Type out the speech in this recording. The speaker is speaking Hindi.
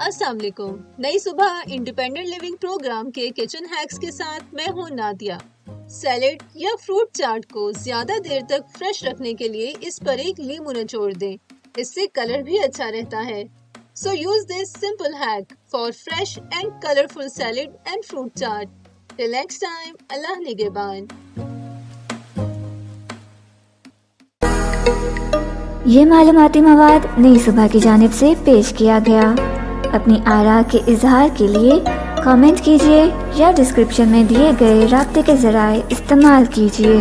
अस्सलाम वालेकुम Nai Subha independent living program के किचन हैक्स के साथ मैं हूँ नादिया। सैलेड या फ्रूट चाट को ज़्यादा देर तक फ्रेश रखने के लिए इस पर एक लीमू निचोड़ दें। इससे कलर भी अच्छा रहता है। So use this simple hack for fresh and colourful salad and fruit chaat. Till next time अल्लाह निगेबान। ये मालूमती मवाद नई सुबह की जानब से पेश किया गया। अपनी आरा के इजहार के लिए कमेंट कीजिए या डिस्क्रिप्शन में दिए गए रबते के जराए इस्तेमाल कीजिए।